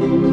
you.